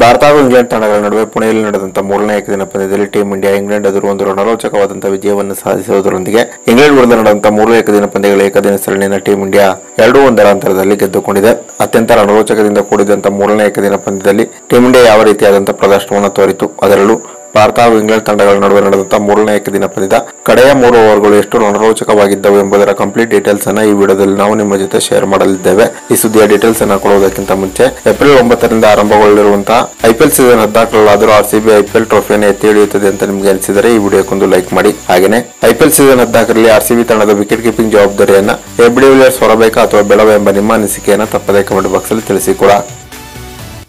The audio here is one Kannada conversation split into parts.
ಭಾರತ ಹಾಗೂ ಇಂಗ್ಲೆಂಡ್ ತಂಡಗಳ ನಡುವೆ ಪುಣೆಯಲ್ಲಿ ನಡೆದಂತಹ ಮೂರನೇ ಏಕದಿನ ಪಂದ್ಯದಲ್ಲಿ ಟೀಂ ಇಂಡಿಯಾ, ಇಂಗ್ಲೆಂಡ್ ಎದುರು ಒಂದು ರಣರೋಚಕವಾದಂತಹ ವಿಜಯವನ್ನು ಸಾಧಿಸುವುದರೊಂದಿಗೆ ಇಂಗ್ಲೆಂಡ್ ವಿರುದ್ಧ ನಡೆದಂತಹ ಮೂರು ಏಕದಿನ ಪಂದ್ಯಗಳ ಏಕದಿನ ಸರಣಿಯನ್ನು ಟೀಂ ಇಂಡಿಯಾ ಎರಡು ಒಂದರ ಅಂತರದಲ್ಲಿ ಗೆದ್ದುಕೊಂಡಿದೆ. ಅತ್ಯಂತ ರಣರೋಚಕದಿಂದ ಕೂಡಿದಂತಹ ಮೂರನೇ ಏಕದಿನ ಪಂದ್ಯದಲ್ಲಿ ಟೀಂ ಇಂಡಿಯಾ ಯಾವ ರೀತಿಯಾದಂತಹ ಪ್ರದರ್ಶನವನ್ನು ತೋರಿತು, ಅದರಲ್ಲೂ ಭಾರತ ಹಾಗೂ ಇಂಗ್ಲೆಂಡ್ ತಂಡಗಳ ನಡುವೆ ನಡೆದಂತಹ ಮೂರನೇ ಏಕದಿನ ಪಂದ್ಯದ ಕಡೆಯ ಮೂರು ಓವರ್ಗಳು ಎಷ್ಟು ರಣರೋಚಕವಾಗಿದ್ದವು ಎಂಬುದರ ಕಂಪ್ಲೀಟ್ ಡೀಟೇಲ್ಸ್ ಅನ್ನ ಈ ವಿಡಿಯೋದಲ್ಲಿ ನಾವು ನಿಮ್ಮ ಜೊತೆ ಶೇರ್ ಮಾಡಲಿದ್ದೇವೆ. ಈ ಸುದ್ದಿಯ ಡೀಟೇಲ್ಸ್ ಅನ್ನ ಕೊಡುವುದಕ್ಕಿಂತ ಮುಂಚೆ ಏಪ್ರಿಲ್ ಒಂಬತ್ತರಿಂದ ಆರಂಭಗೊಳ್ಳಲಿರುವಂತಹ ಐಪಿಎಲ್ ಸೀಸನ್ ಹದಿನಾಲ್ಕರಲ್ಲಾದರೂ ಆರ್ಸಿಬಿ ಐಪಿಎಲ್ ಟ್ರೋಫಿಯನ್ನು ಎತ್ತಿ ಹಿಡಿಯುತ್ತದೆ ಅಂತ ನಿಮಗೆ ಅನಿಸಿದರೆ ಈ ವಿಡಿಯೋಕ್ಕೊಂದು ಲೈಕ್ ಮಾಡಿ. ಹಾಗೆಯೇ ಐಪಿಎಲ್ ಸೀಸನ್ ಹದಿನಾಲ್ಕರಲ್ಲಿ ಆರ್ಸಿಬಿ ತಂಡದ ವಿಕೆಟ್ ಕೀಪಿಂಗ್ ಜವಾಬ್ದಾರಿಯನ್ನ ಎಬ್ ಡಿವಿಲಿಯರ್ಸ್ ಹೊರಬೇಕಾ ಅಥವಾ ಬೆಳವ ಎಂಬ ನಿಮ್ಮ ಅನಿಸಿಕೆಯನ್ನು ತಪ್ಪದೇ ಕಮೆಂಟ್ ಬಾಕ್ಸ್ ಅಲ್ಲಿ ತಿಳಿಸಿ ಕೂಡ.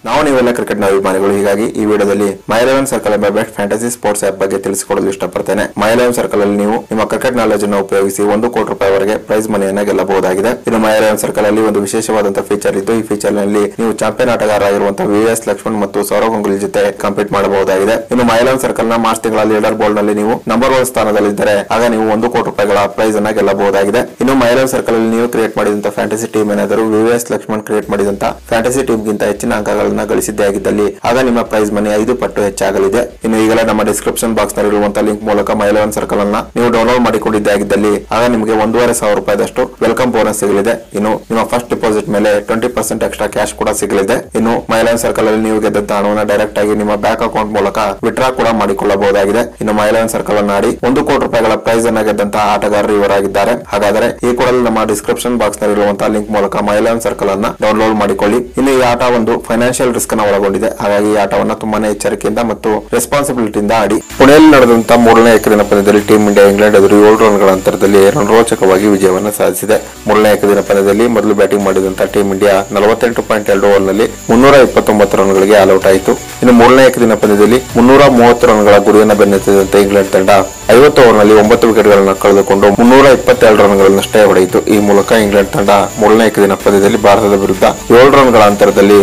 ನಾವು ನೀವೆಲ್ಲ ಕ್ರಿಕೆಟ್ನ ಅಭಿಮಾನಿಗಳು, ಹೀಗಾಗಿ ಈ ವಿಡಿಯೋದಲ್ಲಿ ಮೈ ಲೆವೆನ್ ಸರ್ಕಲ್ ಎಂಬ ಬೆಸ್ಟ್ ಫ್ಯಾಂಟಸಿ ಸ್ಪೋರ್ಟ್ಸ್ ಆಪ್ ಬಗ್ಗೆ ತಿಳಿಸಿಕೊಡಲು ಇಷ್ಟಪಡ್ತೇನೆ. ಮೈ ಲೆವೆನ್ ಸರ್ಕಲ್ ಅಲ್ಲಿ ನೀವು ನಿಮ್ಮ ಕ್ರಿಕೆಟ್ ನಾಲೆಜ್ ಅನ್ನು ಉಪಯೋಗಿಸಿ ಒಂದು ಕೋಟಿ ರೂಪಾಯಿವರೆಗೆ ಪ್ರೈಸ್ ಮನಿಯನ್ನ ಗೆಲ್ಲಬಹುದಾಗಿದೆ. ಇನ್ನು ಮೈ ಲೆವೆನ್ ಸರ್ಕಲ್ ಅಲ್ಲಿ ಒಂದು ವಿಶೇಷವಾದಂತಹ ಫೀಚರ್ ಇದ್ದು, ಈ ಫೀಚರ್ನಲ್ಲಿ ನೀವು ಚಾಂಪಿಯನ್ ಆಟಗಾರರಾಗಿರುವಂತಹ ವಿ ಎಸ್ ಲಕ್ಷ್ಮಣ್ ಮತ್ತು ಸೌರವ್ ಗಂಗುಲಿ ಜೊತೆ ಕಂಪೀಟ್ ಮಾಡಬಹುದಾಗಿದೆ. ಇನ್ನು ಮೈ ಲೆವೆನ್ ಸರ್ಕಲ್ನ ಮಾರ್ಚ್ ತಿಂಗಳ ಲೀಡರ್ ಬೋರ್ಡ್ನಲ್ಲಿ ನೀವು ನಂಬರ್ ಒನ್ ಸ್ಥಾನದಲ್ಲಿದ್ದರೆ, ಆಗ ನೀವು ಒಂದು ಕೋಟಿ ರೂಪಾಯಿಗಳ ಪ್ರೈಸ್ ಅನ್ನ ಗೆಲ್ಲಬಹುದಾಗಿದೆ. ಇನ್ನು ಮೈ ಲೆವೆನ್ ಸರ್ಕಲ್ ಅಲ್ಲಿ ನೀವು ಕ್ರಿಯೇಟ್ ಮಾಡಿದಂತಹ ಫ್ಯಾಂಟಸಿ ಟೀಮ್ ಏನಾದರೂ ವಿ ಎಸ್ ಲಕ್ಷ್ಮಣ್ ಕ್ರಿಯೇಟ್ ಮಾಡಿದಂತಹ ಫ್ಯಾಂಟಸಿ ಟೀಮ್ ಗಿಂತ ಹೆಚ್ಚಿನ ಅಂಕಗಳನ್ನ ಗಳಿಸಿದ್ದೇ ಆಗಿದ್ದಲ್ಲಿ, ಆಗ ನಿಮ್ಮ ಪ್ರೈಸ್ ಮನಿ ಐದು ಪಟ್ಟು ಹೆಚ್ಚಾಗಲಿದೆ. ಇನ್ನು ಈಗಲೇ ನಮ್ಮ ಡಿಸ್ಕ್ರಿಪ್ಷನ್ ಬಾಕ್ಸ್ ನಲ್ಲಿರುವಂತಹ ಲಿಂಕ್ ಮೂಲಕ ಮೈ ಲೆವೆನ್ ಸರ್ಕಲ್ ಅನ್ನ ನೀವು ಡೌನ್ಲೋಡ್ ಮಾಡಿಕೊಂಡಿದ್ದೇ ಆಗಿದ್ದಲ್ಲಿ, ಆಗ ನಿಮಗೆ ಒಂದೂವರೆ ಸಾವಿರ ರೂಪಾಯಿದಷ್ಟು ವೆಲ್ಕಮ್ ಬೋನಸ್ ಸಿಗಲಿದೆ. ಇನ್ನು ನಿಮ್ಮ ಫಸ್ಟ್ ಡಿಪಾಸಿಟ್ ಮೇಲೆ ಟ್ವೆಂಟಿ ಪರ್ಸೆಂಟ್ ಎಕ್ಸ್ಟ್ರಾ ಕ್ಯಾಶ್ ಕೂಡ ಸಿಗಲಿದೆ. ಇನ್ನು ಮೈ ಲೆವೆನ್ ಸರ್ಕಲ್ ಅಲ್ಲಿ ನೀವು ಗೆದ್ದಂತ ಹಣವನ್ನು ಡೈರೆಕ್ಟ್ ಆಗಿ ನಿಮ್ಮ ಬ್ಯಾಂಕ್ ಅಕೌಂಟ್ ಮೂಲಕ ವಿಡ್ರಾ ಕೂಡ ಮಾಡಿಕೊಳ್ಳಬಹುದಾಗಿದೆ. ಇನ್ನು ಮೈ ಲೆವೆನ್ ಸರ್ಕಲ್ ಅನ್ನ ಆಡಿ ಒಂದು ಕೋಟಿ ರೂಪಾಯಿಗಳ ಪ್ರೈಸ್ ಅನ್ನ ಗೆದ್ದಂತಹ ಆಟಗಾರರು ಇವರಾಗಿದ್ದಾರೆ ಹಾಗಾದರೆ ಈ ಕೂಡಲೇ ನಮ್ಮ ಡಿಸ್ಕ್ರಿಪ್ಷನ್ ಬಾಕ್ಸ್ ನಲ್ಲಿರುವಂತಹ ಲಿಂಕ್ ಮೂಲಕ ಮೈ ಲೆವೆನ್ ಸರ್ಕಲ್ ಅನ್ನ ಡೌನ್ಲೋಡ್ ಮಾಡಿಕೊಳ್ಳಿ. ಇನ್ನು ಈ ಆಟ ಒಂದು ಫೈನಾನ್ಷಿಯಲ್ ರಿಸ್ಕ್ ಅನ್ನ ಒಳಗೊಂಡಿದೆ. ಹಾಗಾಗಿ ಈ ಆಟವನ್ನು ತುಂಬಾನೇ ಎಚ್ಚರಿಕೆಯಿಂದ ಮತ್ತು ರೆಸ್ಪಾನ್ಸಿಬಿಲಿಟಿಯಿಂದ ಆಡಿ. ಪುಣೆಯಲ್ಲಿ ನಡೆದಂತಹ ಮೂರನೇ ಏಕದಿನ ಪಂದ್ಯದಲ್ಲಿ ಟೀಂ ಇಂಡಿಯಾ ಇಂಗ್ಲೆಂಡ್ ಎದುರು ಏಳು ರನ್ಗಳ ಅಂತರದಲ್ಲಿ ರೋಚಕವಾಗಿ ವಿಜಯವನ್ನು ಸಾಧಿಸಿದೆ. ಮೂರನೇ ಏಕದಿನ ಪಂದ್ಯದಲ್ಲಿ ಮೊದಲು ಬ್ಯಾಟಿಂಗ್ ಮಾಡಿದಂತಹ ಟೀಂ ಇಂಡಿಯಾ ನಲವತ್ತೆಂಟು ಪಾಯಿಂಟ್ ಎರಡು ಓವರ್ನಲ್ಲಿ ಮುನ್ನೂರ ಇಪ್ಪತ್ತೊಂಬತ್ತು ರನ್ಗಳಿಗೆ ಆಲ್ಔಟ್ ಆಯಿತು. ಇನ್ನು ಮೂರನೇ ಏಕದಿನ ಪಂದ್ಯದಲ್ಲಿ ಮುನ್ನೂರ ಮೂವತ್ತು ರನ್ಗಳ ಗುರಿಯನ್ನು ಬೆನ್ನೆತ್ತಿದಂತೆ ಇಂಗ್ಲೆಂಡ್ ತಂಡ ಐವತ್ತು ಓವರ್ನಲ್ಲಿ ಒಂಬತ್ತು ವಿಕೆಟ್ಗಳನ್ನು ಕಳೆದುಕೊಂಡು ಮುನ್ನೂರ ಇಪ್ಪತ್ತೆರಡು ರನ್ಗಳನ್ನಷ್ಟೇ ಹೊಡೆಯಿತು. ಈ ಮೂಲಕ ಇಂಗ್ಲೆಂಡ್ ತಂಡ ಮೂರನೇ ಏಕದಿನ ಪಂದ್ಯದಲ್ಲಿ ಭಾರತದ ವಿರುದ್ಧ ಏಳು ರನ್ಗಳ ಅಂತರದಲ್ಲಿ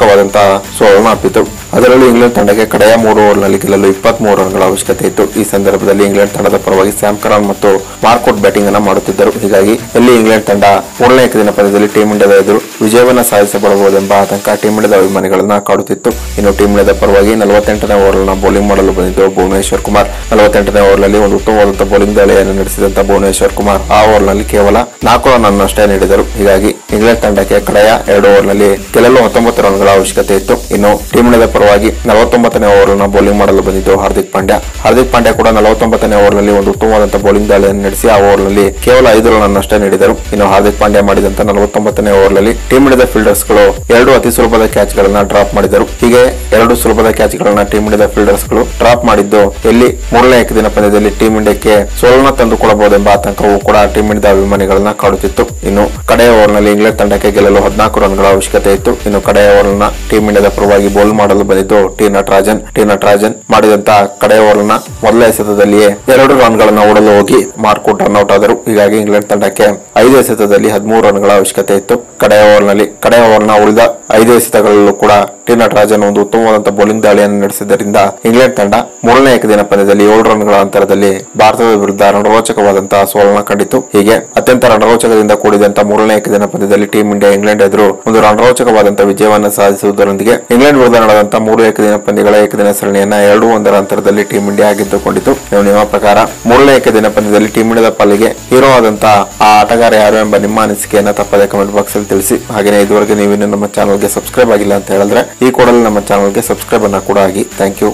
ರಣರೋಚಕವಾದಂತಹ ಸೋಲನ್ನು ಅಪ್ಪಿತು ಅದರಲ್ಲೂ ಇಂಗ್ಲೆಂಡ್ ತಂಡಕ್ಕೆ ಕಡೆಯ ಮೂರು ಓವರ್ನಲ್ಲಿ ಗೆಲ್ಲಲು ಇಪ್ಪತ್ಮೂರು ರನ್ಗಳ ಅವಶ್ಯಕತೆ ಇತ್ತು. ಈ ಸಂದರ್ಭದಲ್ಲಿ ಇಂಗ್ಲೆಂಡ್ ತಂಡದ ಪರವಾಗಿ ಸ್ಯಾಮ್ ಕರಾನ್ ಮತ್ತು ಮಾರ್ಕೋಟ್ ಬ್ಯಾಟಿಂಗ್ ಅನ್ನು ಮಾಡುತ್ತಿದ್ದರು. ಹೀಗಾಗಿ ಇಲ್ಲಿ ಇಂಗ್ಲೆಂಡ್ ತಂಡ ಮೂರನೇ ಏಕದಿನ ಪಂದ್ಯದಲ್ಲಿ ಟೀಮ್ ಇಂಡಿಯಾದ ಎದುರು ವಿಜಯವನ್ನು ಸಾಧಿಸಬಹುದೆಂಬ ಆತಂಕ ಟೀಂ ಇಂಡಿಯಾದ ಅಭಿಮಾನಿಗಳನ್ನು ಕಾಡುತ್ತಿತ್ತು. ಇನ್ನು ಟೀಮ್ ಇಂಡಿಯಾದ ಪರವಾಗಿ ನಲವತ್ತೆಂಟನೇ ಓವರ್ನ ಬೌಲಿಂಗ್ ಮಾಡಲು ಬಂದಿದ್ದು ಭುವನೇಶ್ವರ್ ಕುಮಾರ್. ನಲವತ್ತೆಂಟನೇ ಓವರ್ನಲ್ಲಿ ಒಂದು ಉತ್ತಮವಾದಂತಹ ಬೌಲಿಂಗ್ ದಾಳಿಯನ್ನು ನಡೆಸಿದಂತಹ ಭುವನೇಶ್ವರ್ ಕುಮಾರ್ ಆ ಓವರ್ನಲ್ಲಿ ಕೇವಲ ನಾಲ್ಕು ರನ್ ಅನ್ನಷ್ಟೇ ನೀಡಿದರು. ಹೀಗಾಗಿ ಇಂಗ್ಲೆಂಡ್ ತಂಡಕ್ಕೆ ಕಡೆಯ ಎರಡು ಓವರ್ನಲ್ಲಿ ಗೆಲ್ಲಲು ಹತ್ತೊಂಬತ್ತು ರನ್ಗಳ ಅವಶ್ಯಕತೆ ಇತ್ತು. ಇನ್ನು ಟೀಮ್ ಇಂಡಿಯಾದ ಪರವಾಗಿ ನಲವತ್ತೊಂಬತ್ತನೇ ಓವರ್ನ ಬೌಲಿಂಗ್ ಮಾಡಲು ಬಂದಿದ್ದು ಹಾರ್ದಿಕ್ ಪಾಂಡ್ಯ. ಹಾರ್ದಿಕ್ ಪಾಂಡ್ಯ ಕೂಡ ನಲವತ್ತೊಂಬತ್ತನೇ ಓವರ್ನಲ್ಲಿ ಒಂದು ಉತ್ತಮವಾದಂತಹ ಬೌಲಿಂಗ್ ದಾಳಿಯನ್ನು ನಡೆಸಿ ಆ ಓವರ್ನಲ್ಲಿ ಕೇವಲ ಐದು ರನ್ ಅಷ್ಟೇ ನೀಡಿದರು. ಇನ್ನು ಹಾರ್ದಿಕ್ ಪಾಂಡ್ಯ ಮಾಡಿದಂತ ನಲವತ್ತೊಂಬತ್ತನೇ ಓವರ್ನಲ್ಲಿ ಟೀಮ್ ಇಂಡಿಯಾದ ಫೀಲ್ಡರ್ಸ್ಗಳು ಎರಡು ಅತಿ ಸುಲಭದ ಕ್ಯಾಚ್ ಗಳನ್ನ ಡ್ರಾಪ್ ಮಾಡಿದರು. ಹೀಗೆ ಎರಡು ಸುಲಭದ ಕ್ಯಾಚ್ ಗಳನ್ನ ಟೀಮ್ ಇಂಡಿಯಾದ ಫೀಲ್ಡರ್ಸ್ಗಳು ಡ್ರಾಪ್ ಮಾಡಿದ್ದು ಎಲ್ಲಿ ಮೂರನೇ ಏಕದಿನ ಪಂದ್ಯದಲ್ಲಿ ಟೀಮ್ ಇಂಡಿಯಾಕ್ಕೆ ಸೋಲನ್ನ ತಂದುಕೊಡಬಹುದೆಂಬ ಆತಂಕವು ಕೂಡ ಟೀಮ್ ಇಂಡಿಯಾದ ಅಭಿಮಾನಿಗಳನ್ನ ಕಾಡುತ್ತಿತ್ತು. ಇನ್ನು ಕಡೆಯ ಓವರ್ನಲ್ಲಿ ಇಂಗ್ಲೆಂಡ್ ತಂಡಕ್ಕೆ ಗೆಲ್ಲಲು ಹದಿನಾಲ್ಕು ರನ್ಗಳ ಅವಶ್ಯಕತೆ ಇತ್ತು. ಇನ್ನು ಕಡೆಯ ಓವರ್ನ ಟೀಮ್ ಇಂಡಿಯಾದ ಪರವಾಗಿ ಬೌಲ್ ಮಾಡಲು ಬಂದಿದ್ದು ಟಿ ನಟರಾಜನ್ ಟಿ ನಟರಾಜನ್ ಮಾಡಿದಂತ ಕಡೆಯ ಓವರ್ನ ಮೊದಲ ಎಸೆತದಲ್ಲಿಯೇ ಎರಡು ರನ್ ಗಳನ್ನ ಓಡಲು ಹೋಗಿ ಮಾರ್ಕೊ ರನ್ ಔಟ್ ಆದರು. ಹೀಗಾಗಿ ಇಂಗ್ಲೆಂಡ್ ತಂಡಕ್ಕೆ ಐದು ಎಸೆತದಲ್ಲಿ ಹದಿಮೂರು ರನ್ಗಳ ಅವಶ್ಯಕತೆ ಇತ್ತು. ಕಡೆಯ ಓವರ್ನಲ್ಲಿ ಕಡೆಯ ಓವರ್ನ ಉಳಿದ ಐದು ಎಸೆತಗಳಲ್ಲೂ ಕೂಡ ಟಿ ನಟರಾಜನ್ ಒಂದು ಉತ್ತಮವಾದಂತಹ ಬೌಲಿಂಗ್ ದಾಳಿಯನ್ನು ನಡೆಸಿದ್ದರಿಂದ ಇಂಗ್ಲೆಂಡ್ ತಂಡ ಮೂರನೇ ಏಕದಿನ ಪಂದ್ಯದಲ್ಲಿ ಏಳು ರನ್ಗಳ ಅಂತರದಲ್ಲಿ ಭಾರತದ ವಿರುದ್ಧ ರಣರೋಚಕವಾದಂತಹ ಸೋಲನ್ನ ಕಂಡಿತು. ಹೀಗೆ ಅತ್ಯಂತ ರಣರೋಚಕದಿಂದ ಕೂಡಿದಂತಹ ಮೂರನೇ ಏಕದಿನ ಪಂದ್ಯದಲ್ಲಿ ಟೀಂ ಇಂಡಿಯಾ ಇಂಗ್ಲೆಂಡ್ ಎದುರು ಒಂದು ರಣರೋಚಕವಾದಂತಹ ವಿಜಯವನ್ನು ಸಾಧಿಸುವುದರೊಂದಿಗೆ ಇಂಗ್ಲೆಂಡ್ ವಿರುದ್ಧ ನಡೆದಂತಹ ಮೂರು ಏಕದಿನ ಪಂದ್ಯಗಳ ಏಕದಿನ ಸರಣಿಯನ್ನ ಎರಡು ಒಂದರ ಅಂತರದಲ್ಲಿ ಟೀಂ ಇಂಡಿಯಾ ಗೆದ್ದುಕೊಂಡಿತು. ನಿಮ್ಮ ಪ್ರಕಾರ ಮೂರನೇ ಏಕದಿನ ಪಂದ್ಯದಲ್ಲಿ ಟೀಂ ಇಂಡಿಯಾದ ಪಾಲಿಗೆ ಹೀರೋ ಆದಂತಹ ಆ ಆಟಗಾರ ಯಾರು ಎಂಬ ನಿಮ್ಮ ಅನಿಸಿಕೆಯನ್ನ ತಪ್ಪದೆ ಕಮೆಂಟ್ ಬಾಕ್ಸ್ ಅಲ್ಲಿ ತಿಳಿಸಿ. ಹಾಗೆಯೇ ಇದುವರೆಗೆ ನೀವಿನ್ನು ನಮ್ಮ ಚಾನಲ್ಗೆ ಸಬ್ಸ್ಕ್ರೈಬ್ ಆಗಿಲ್ಲ ಅಂತ ಹೇಳಿದ್ರೆ ಈ ಕೂಡಲೇ ನಮ್ಮ ಚಾನಲ್ಗೆ ಸಬ್ಸ್ಕ್ರೈಬ್ ಅನ್ನ ಕೂಡ ಆಗಿ. Thank you.